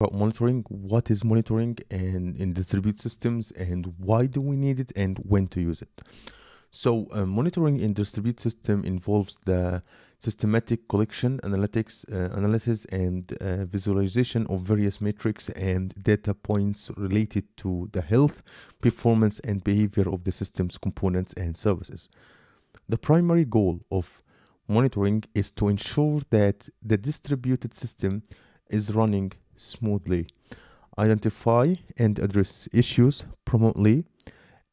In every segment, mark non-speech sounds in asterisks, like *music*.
about monitoring, what is monitoring and in distributed systems and why do we need it and when to use it. So uh, monitoring in distributed system involves the systematic collection, analytics, uh, analysis and uh, visualization of various metrics and data points related to the health, performance and behavior of the system's components and services. The primary goal of monitoring is to ensure that the distributed system is running smoothly, identify and address issues promptly,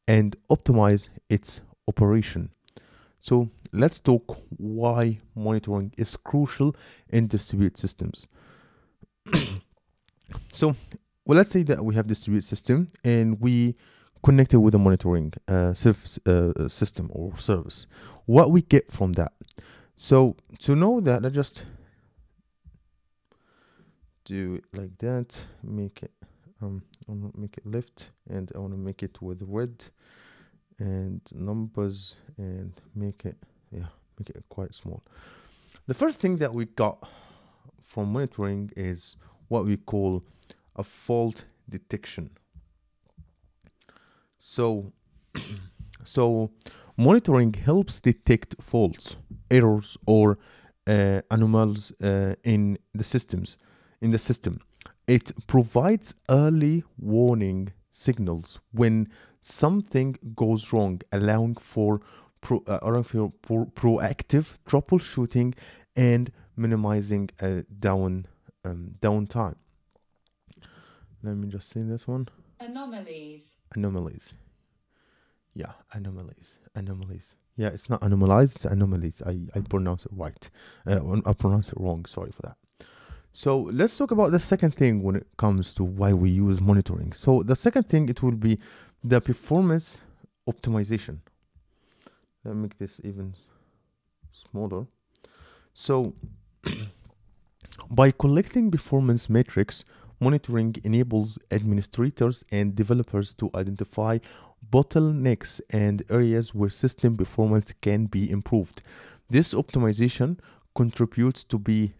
and optimize its operation. So let's talk why monitoring is crucial in distributed systems. *clears throat* so well, let's say that we have distributed system and we connect it with a monitoring uh, uh, system or service. What we get from that. So to know that, I just do it like that. Make it um, I want to make it left, and I want to make it with red and numbers and make it yeah make it quite small the first thing that we got from monitoring is what we call a fault detection so *clears throat* so monitoring helps detect faults errors or uh, anomalies uh, in the systems in the system it provides early warning signals when something goes wrong, allowing for pro, uh, allowing for pro, proactive troubleshooting and minimizing uh, down um, downtime. Let me just see this one. Anomalies. Anomalies. Yeah, anomalies. Anomalies. Yeah, it's not anomalies, it's anomalies. I, I pronounce it right. Uh, I pronounce it wrong. Sorry for that. So let's talk about the second thing when it comes to why we use monitoring. So the second thing it will be the performance optimization. Let me make this even smaller. So *clears throat* by collecting performance metrics, monitoring enables administrators and developers to identify bottlenecks and areas where system performance can be improved. This optimization contributes to be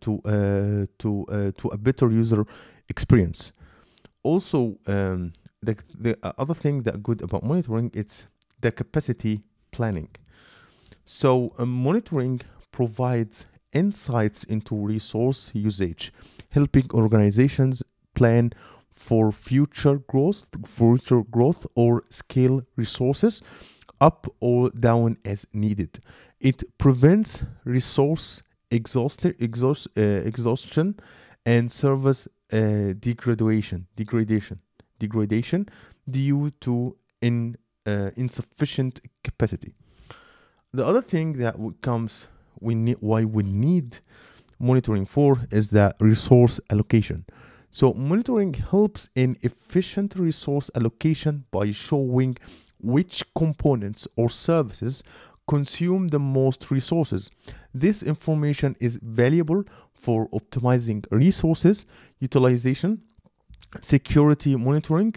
to uh, to uh, to a better user experience. Also, um, the the other thing that good about monitoring it's the capacity planning. So monitoring provides insights into resource usage, helping organizations plan for future growth, future growth or scale resources up or down as needed. It prevents resource exhaust, exhaust, uh, exhaustion and service uh, degradation, degradation, degradation due to in, uh, insufficient capacity. The other thing that comes we need why we need monitoring for is that resource allocation. So monitoring helps in efficient resource allocation by showing which components or services consume the most resources. This information is valuable for optimizing resources utilization, security monitoring,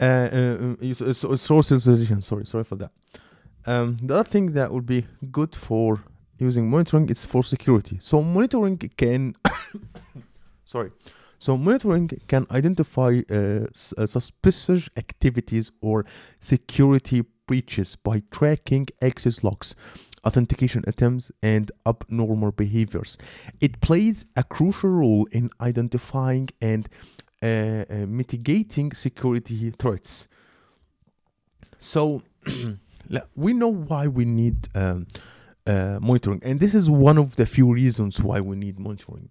uh, uh, uh source utilization. Sorry, sorry for that. Um, the other thing that would be good for using monitoring is for security. So monitoring can, *coughs* sorry, so monitoring can identify uh, uh, suspicious activities or security breaches by tracking access logs, authentication attempts, and abnormal behaviors. It plays a crucial role in identifying and uh, uh, mitigating security threats. So *clears throat* we know why we need um, uh, monitoring, and this is one of the few reasons why we need monitoring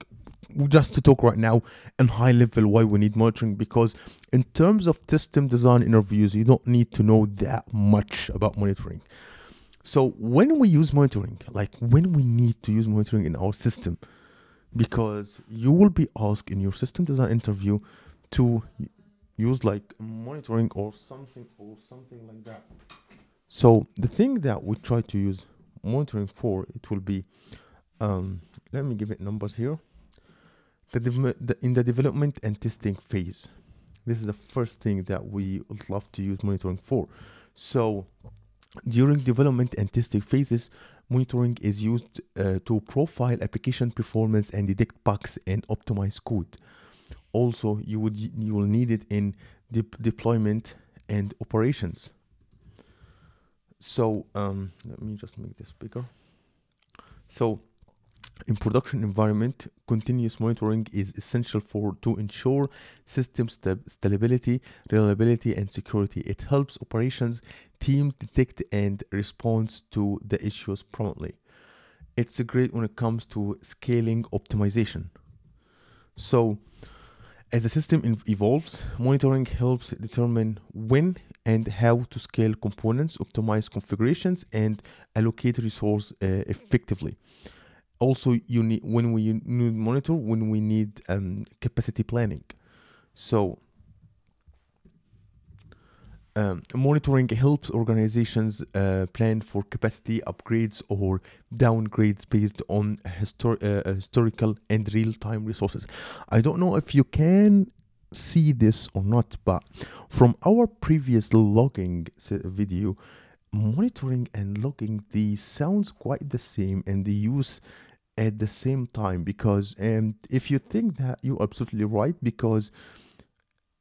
just to talk right now in high level why we need monitoring because in terms of system design interviews you don't need to know that much about monitoring. So when we use monitoring like when we need to use monitoring in our system because you will be asked in your system design interview to use like monitoring or something or something like that. So the thing that we try to use monitoring for it will be um, let me give it numbers here the, in the development and testing phase. This is the first thing that we would love to use monitoring for. So during development and testing phases, monitoring is used uh, to profile application performance and detect bugs and optimize code. also you would you will need it in de deployment and operations so um, let me just make this bigger so in production environment continuous monitoring is essential for to ensure system st stability reliability and security. It helps operations teams detect and respond to the issues promptly. It's great when it comes to scaling optimization. So as the system evolves monitoring helps determine when and how to scale components optimize configurations and allocate resources uh, effectively also you need when we need monitor when we need um, capacity planning. So um, monitoring helps organizations uh, plan for capacity upgrades or downgrades based on histor- uh, historical and real-time resources. I don't know if you can see this or not but from our previous logging video monitoring and logging the sounds quite the same and the use at the same time because and if you think that you're absolutely right because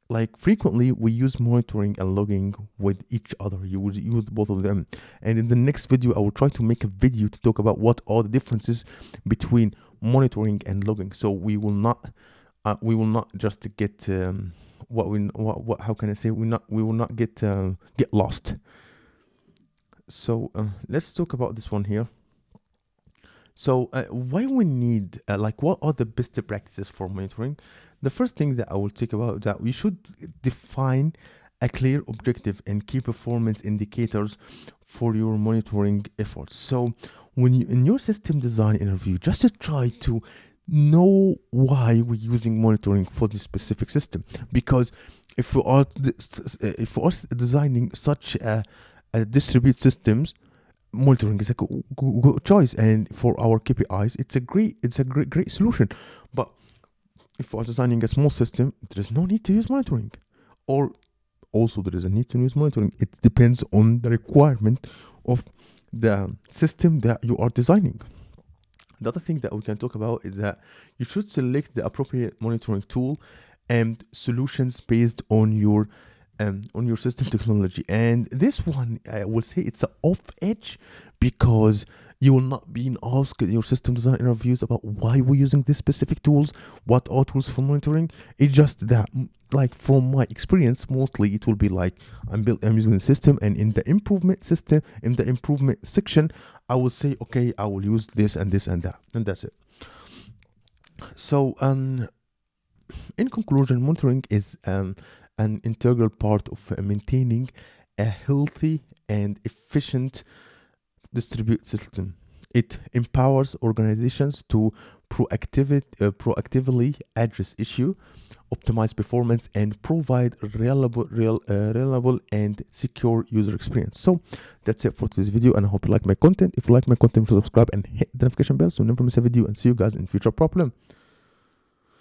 like frequently we use monitoring and logging with each other you would use both of them. And in the next video i will try to make a video to talk about what are the differences between monitoring and logging. So we will not uh, we will not just get um, what we what, what how can i say? We not we will not get uh, get lost so uh, let's talk about this one here so uh, why we need, uh, like what are the best practices for monitoring? The first thing that I will talk about that we should define a clear objective and key performance indicators for your monitoring efforts. So when you in your system design interview, just to try to know why we're using monitoring for this specific system because if we are if we are designing such a, Uh, a distributed systems monitoring is a good, good choice. And for our KPIs it's a great it's a great great solution. But if we're designing a small system there is no need to use monitoring. Or also there is a need to use monitoring. It depends on the requirement of the system that you are designing. The other thing that we can talk about is that you should select the appropriate monitoring tool and solutions based on your um, on your system technology. And this one, I will say it's an off edge because you will not be asked your system design interviews about why we're using these specific tools, what are tools for monitoring. It's just that, like from my experience, mostly it will be like I'm built, I'm using the system, and in the improvement system, in the improvement section, I will say, okay, I will use this and this and that, and that's it. So, um, in conclusion, monitoring is um an integral part of maintaining a healthy and efficient distributed system. It empowers organizations to proactively, uh, proactively address issue, optimize performance, and provide reliable, real, uh, reliable and secure user experience. So that's it for today's video, and I hope you like my content. If you like my content, subscribe and hit the notification bell so you never miss a video. And see you guys in future problem.